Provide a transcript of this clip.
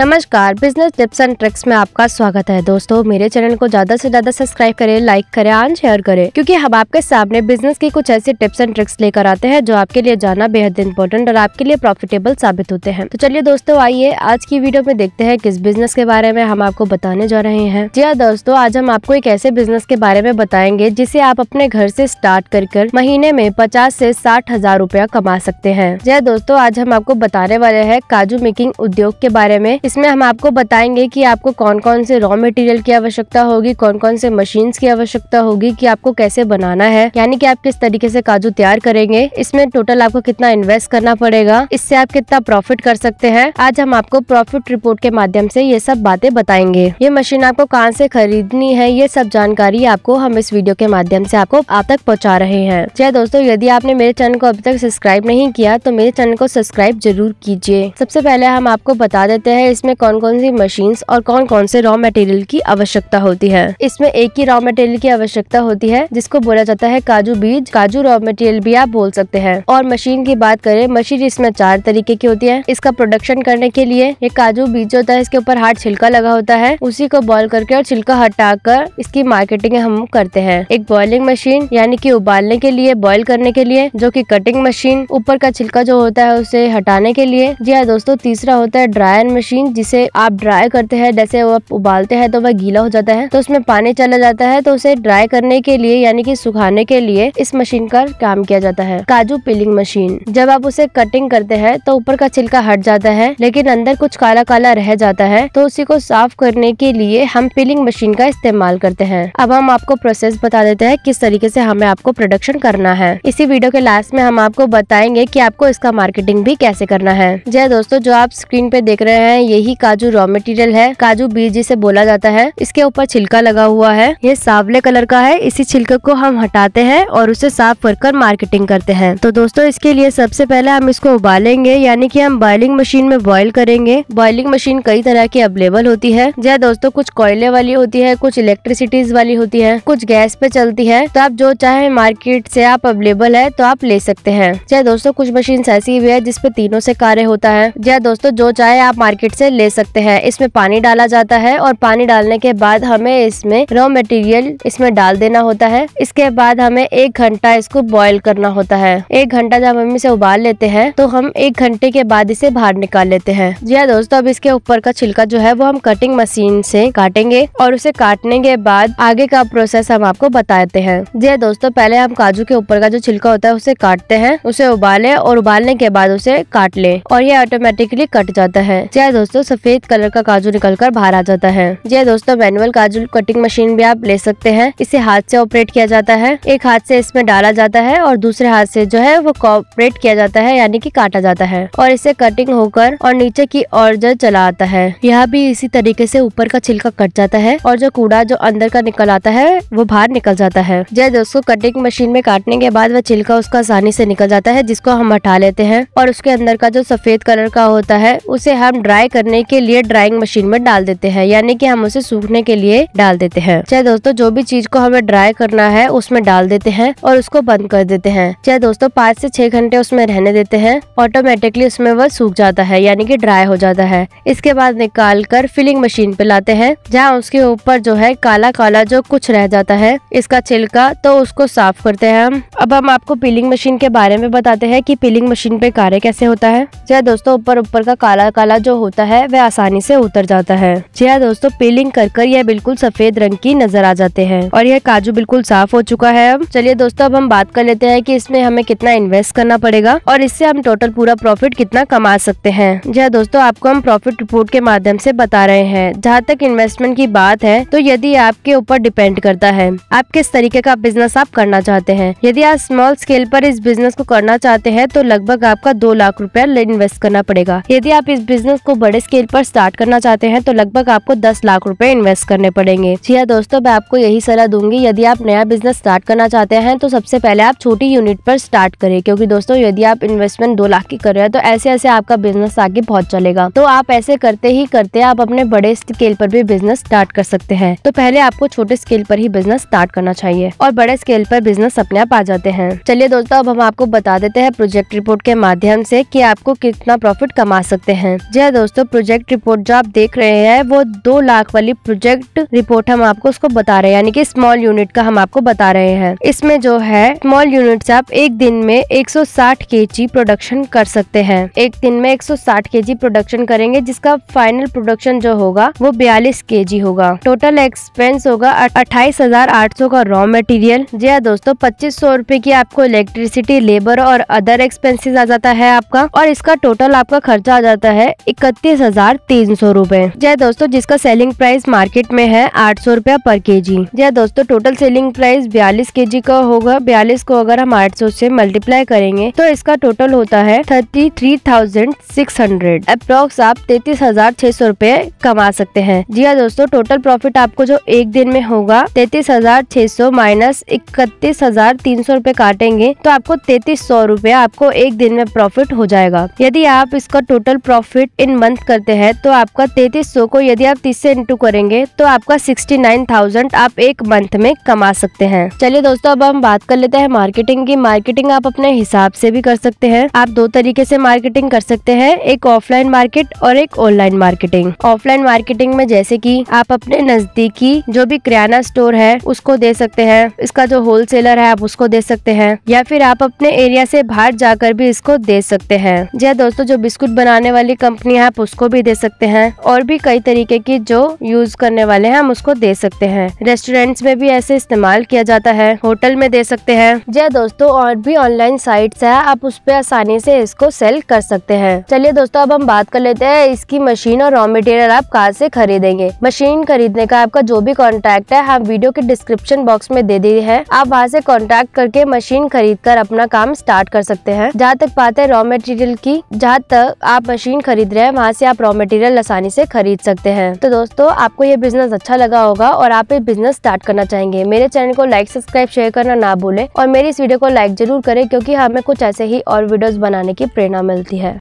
नमस्कार business tips and tricks में आपका स्वागत है। दोस्तों, मेरे चैनल को ज़्यादा से ज़्यादा सब्सक्राइब करें लाइक करें एंड शेयर करें, क्योंकि हम आपके सामने बिज़नेस की कुछ ऐसी टिप्स एंड ट्रिक्स लेकर आते हैं जो आपके लिए जाना बेहद इंपॉर्टेंट और आपके लिए प्रॉफिटेबल साबित होते हैं। तो चलिए दोस्तों, आइए आज की वीडियो में देखते हैं किस बिज़नेस के बारे में हम आपको बताने जा रहे हैं। जी हाँ दोस्तों, आज हम आपको एक ऐसे बिज़नेस के बारे में बताएँगे जिसे आप अपने घर से स्टार्ट कर कर महीने में पचास से साठ हज़ार रूपया कमा सकते हैं। जी हाँ दोस्तों, आज हम आपको बताने वाले हैं काजू मेकिंग उद्योग के बारे में। इसमें हम आपको बताएँगे कि आपको कौन कौन से रॉ मटेरियल की आवश्यकता होगी कौन कौन से मशीन्स की आवश्यकता होगी, कि आपको कैसे बनाना है, यानी कि आप किस तरीके से काजू तैयार करेंगे, इसमें टोटल आपको कितना इन्वेस्ट करना पड़ेगा, इससे आप कितना प्रॉफिट कर सकते हैं। आज हम आपको प्रॉफिट रिपोर्ट के माध्यम से ये सब बातें बताएँगे। ये मशीन आपको कहाँ से खरीदनी है, ये सब जानकारी आपको हम इस वीडियो के माध्यम से आपको आप तक पहुँचा रहे हैं। जय दोस्तों, यदि आपने मेरे चैनल को अभी तक सब्सक्राइब नहीं किया तो मेरे चैनल को सब्सक्राइब ज़रूर कीजिए। सबसे पहले हम आपको बता देते हैं इसमें कौन कौन सी मशीन्स और कौन कौन से रॉ मटेरियल की आवश्यकता होती है? इसमें एक ही रॉ मटेरियल की आवश्यकता होती है, जिसको बोला जाता है काजू बीज। काजू रॉ मटेरियल भी आप बोल सकते हैं। और मशीन की बात करें मशीन इसमें चार तरीके की होती है। इसका प्रोडक्शन करने के लिए ये काजू बीज होता है, इसके ऊपर हार्ड छिलका लगा होता है। उसी को बॉयल करके और छिलका हटाकर इसकी मार्केटिंग हम करते हैं। एक बॉइलिंग मशीन यानी कि उबालने के लिए बॉयल करने के लिए, जो कि कटिंग मशीन ऊपर का छिलका जो होता है, उसे हटाने के लिए। जी हाँ दोस्तों, तीसरा होता है ड्रायर मशीन जिसे आप ड्राई करते हैं, जैसे वो आप उबालते हैं तो वह गीला हो जाता है तो उसमें पानी चला जाता है तो उसे ड्राई करने के लिए यानी कि सुखाने के लिए इस मशीन का काम किया जाता है। काजू पिलिंग मशीन जब आप उसे कटिंग करते हैं तो ऊपर का छिलका हट जाता है, लेकिन अंदर कुछ काला काला रह जाता है तो उसी को साफ़ करने के लिए हम पिलिंग मशीन का इस्तेमाल करते हैं। अब हम आपको प्रोसेस बता देते हैं किस तरीके से हमें आपको प्रोडक्शन करना है। इसी वीडियो के लास्ट में हम आपको बताएँगे कि आपको इसका मार्केटिंग भी कैसे करना है। जय दोस्तों, जो आप स्क्रीन पे देख रहे हैं यही काजू रॉ मटेरियल है। काजू बीज जिसे बोला जाता है, इसके ऊपर छिलका लगा हुआ है। ये सावले कलर का है। इसी छिलके को हम हटाते हैं और उसे साफ़ कर मार्केटिंग करते हैं। तो दोस्तों, इसके लिए सबसे पहले हम इसको उबालेंगे, यानी कि हम बॉइलिंग मशीन में बॉईल करेंगे। बॉइलिंग मशीन कई तरह की अवेलेबल होती है। जय दोस्तों, कुछ कोयले वाली होती है, कुछ इलेक्ट्रिसिटीज वाली होती है, कुछ गैस पे चलती है। तो आप जो चाहे मार्केट से आप अवेलेबल है तो आप ले सकते हैं। चाहे दोस्तों, कुछ मशीन ऐसी भी है जिसपे तीनों से कार्य होता है। जय दोस्तों, जो चाहे आप मार्केट से ले सकते हैं। इसमें पानी डाला जाता है और पानी डालने के बाद हमें इसमें रॉ मटेरियल इसमें डाल देना होता है। इसके बाद हमें एक घंटा इसको बॉईल करना होता है। एक घंटा जब हम इसे उबाल लेते हैं तो हम एक घंटे के बाद इसे बाहर निकाल लेते हैं। जी हाँ दोस्तों, अब इसके ऊपर का छिलका जो है, वो हम कटिंग मशीन से काटेंगे और उसे काटने के बाद आगे का प्रोसेस हम आपको बताते हैं। जी हाँ दोस्तों, पहले हम काजू के ऊपर का जो छिलका होता है, उसे काटते हैं। उसे उबाले और उबालने के बाद उसे काट ले और ये ऑटोमेटिकली कट जाता है। जी हाँ दोस्तों सफ़ेद कलर का काजू निकल कर बाहर आ जाता है। जी हाँ दोस्तों, मैनुअल काजू कटिंग मशीन भी आप ले सकते हैं। इसे हाथ से ऑपरेट किया जाता है। एक हाथ से इसमें डाला जाता है और दूसरे हाथ से जो है वो ऑपरेट किया जाता है, यानी कि काटा जाता है। और इसे कटिंग होकर और नीचे की और जो चला आता है। यह भी इसी तरीके से ऊपर का छिलका कट जाता है और जो कूड़ा जो अंदर का निकल आता है, वो बाहर निकल जाता है। जय दोस्तों, कटिंग मशीन में काटने के बाद वह छिलका उसका आसानी से निकल जाता है, जिसको हम हटा लेते हैं। और उसके अंदर का जो सफ़ेद कलर का होता है, उसे हम ड्राई करने के लिए ड्राइंग मशीन में डाल देते हैं, यानी कि हम उसे सूखने के लिए डाल देते हैं। चाहे दोस्तों, जो भी चीज़ को हमें ड्राई करना है, उसमें डाल देते हैं और उसको बंद कर देते हैं। चाहे दोस्तों, पाँच से छह घंटे उसमें रहने देते हैं ऑटोमेटिकली उसमें वह सूख जाता है, यानी कि ड्राई हो जाता है। इसके बाद निकाल कर फिलिंग मशीन पे लाते हैं, जहाँ उसके ऊपर जो है काला काला जो कुछ रह जाता है, इसका छिलका तो उसको साफ़ करते हैं हम। अब हम आपको पिलिंग मशीन के बारे में बताते हैं कि पिलिंग मशीन पे कार्य कैसे होता है। चाहे दोस्तों ऊपर ऊपर का काला काला जो होता है वह आसानी से उतर जाता है। जी हाँ दोस्तों, पिलिंग कर कर यह बिल्कुल सफ़ेद रंग की नज़र आ जाते हैं और यह काजू बिल्कुल साफ़ हो चुका है। अब चलिए दोस्तों, अब हम बात कर लेते हैं कि इसमें हमें कितना इन्वेस्ट करना पड़ेगा और इससे हम टोटल पूरा प्रॉफिट कितना कमा सकते हैं। जी हाँ दोस्तों, आपको हम प्रॉफिट रिपोर्ट के माध्यम से बता रहे हैं। जहाँ तक इन्वेस्टमेंट की बात है तो यदि आपके ऊपर डिपेंड करता है, आप किस तरीके का बिज़नेस आप करना चाहते हैं? यदि आप स्मॉल स्केल पर इस बिज़नेस को करना चाहते हैं तो लगभग आपका दो लाख रुपया इन्वेस्ट करना पड़ेगा। यदि आप इस बिज़नेस को बड़े स्केल पर स्टार्ट करना चाहते हैं तो लगभग आपको दस लाख रुपए इन्वेस्ट करने पड़ेंगे। जी हाँ दोस्तों, मैं आपको यही सलाह दूँगी, यदि आप नया बिज़नेस स्टार्ट करना चाहते हैं तो सबसे पहले आप छोटी यूनिट पर स्टार्ट करें, क्योंकि दोस्तों, यदि आप इन्वेस्टमेंट दो लाख की कर रहे हैं तो ऐसे ऐसे आपका बिज़नेस आगे बहुत चलेगा। तो आप ऐसे करते ही करते आप अपने बड़े स्केल पर भी बिज़नेस स्टार्ट कर सकते हैं। तो पहले आपको छोटे स्केल पर ही बिज़नेस स्टार्ट करना चाहिए, और बड़े स्केल पर बिज़नेस अपने आप आ जाते हैं। चलिए दोस्तों, अब हम आपको बता देते हैं प्रोजेक्ट रिपोर्ट के माध्यम से कि आपको कितना प्रॉफिट कमा सकते हैं। जी हाँ दोस्तों प्रोजेक्ट रिपोर्ट जो आप देख रहे हैं, वो दो लाख वाली प्रोजेक्ट रिपोर्ट हम आपको उसको बता रहे हैं, यानी कि स्मॉल यूनिट का हम आपको बता रहे हैं। इसमें जो है, स्मॉल यूनिट से आप एक दिन में 160 केजी प्रोडक्शन कर सकते हैं। एक दिन में 160 केजी प्रोडक्शन करेंगे, जिसका फाइनल प्रोडक्शन जो होगा, वो बयालीस केजी होगा। टोटल एक्सपेंस होगा अट्ठाईस हज़ार आठ सौ का रॉ मटेरियल जी हाँ दोस्तों, पच्चीस सौ रूपए की आपको इलेक्ट्रिसिटी लेबर और अदर एक्सपेंसेस आ जाता है आपका, और इसका टोटल आपका खर्चा आ जाता है इकतीस हज़ार तीन सौ रूपए। जय दोस्तों, जिसका सेलिंग प्राइस मार्केट में है, आठ सौ रूपया पर के जी जय दोस्तों टोटल सेलिंग प्राइस बयालीस के जी का होगा। बयालीस को अगर हम आठ सौ से मल्टीप्लाई करेंगे तो इसका टोटल होता है thirty three thousand six hundred. Approx आप तैतीस हज़ार छह सौ रूपए कमा सकते हैं। जी हाँ दोस्तों टोटल प्रॉफिट आपको जो एक दिन में होगा, तैतीस हज़ार छह सौ माइनस इकतीस हज़ार तीन सौ रूपए काटेंगे तो आपको तैतीस सौ रूपए आपको एक दिन में प्रॉफिट हो जाएगा। यदि आप इसका टोटल प्रॉफिट इन मंथ करते हैं तो आपका तैतीस सौ को यदि आप तीस से इंटू करेंगे तो आपका सिक्सटी नाइन थाउज़ेंड आप एक मंथ में कमा सकते हैं। चलिए दोस्तों, अब हम बात कर लेते हैं मार्केटिंग की। मार्केटिंग आप अपने हिसाब से भी कर सकते हैं। आप दो तरीके से मार्केटिंग कर सकते हैं, एक ऑफलाइन मार्केट और एक ऑनलाइन मार्केटिंग ऑफलाइन मार्केटिंग में जैसे की आप अपने नजदीकी जो भी किराना स्टोर है, उसको दे सकते हैं। इसका जो होलसेलर है, आप उसको दे सकते हैं। या फिर आप अपने एरिया से बाहर जाकर भी इसको दे सकते हैं। जी हाँ दोस्तों, जो बिस्कुट बनाने वाली कंपनी है, आप उसको भी दे सकते हैं और भी कई तरीके की जो यूज़ करने वाले हैं, हम उसको दे सकते हैं। रेस्टोरेंट्स में भी ऐसे इस्तेमाल किया जाता है। होटल में दे सकते हैं। जी हाँ दोस्तों, और भी ऑनलाइन साइट्स है, आप उस पर आसानी से इसको सेल कर सकते हैं। चलिए दोस्तों, अब हम बात कर लेते हैं, इसकी मशीन और रॉ मटेरियल आप कहाँ से खरीदेंगे? मशीन खरीदने का आपका जो भी कॉन्टैक्ट है, हम वीडियो के डिस्क्रिप्शन बॉक्स में दे दी है। आप वहाँ से कॉन्टैक्ट करके मशीन खरीद कर अपना काम स्टार्ट कर सकते हैं। जहाँ तक बात है रॉ मटेरियल की, जहाँ तक आप मशीन खरीद रहे हैं, वहाँ से आप रॉ मटेरियल आसानी से खरीद सकते हैं। तो दोस्तों, आपको ये बिज़नेस अच्छा लगा होगा और आप ये बिज़नेस स्टार्ट करना चाहेंगे। मेरे चैनल को लाइक सब्सक्राइब शेयर करना ना भूले और मेरी इस वीडियो को लाइक ज़रूर करें क्योंकि हमें कुछ ऐसे ही और वीडियोस बनाने की प्रेरणा मिलती है।